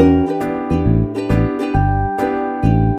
Thank you.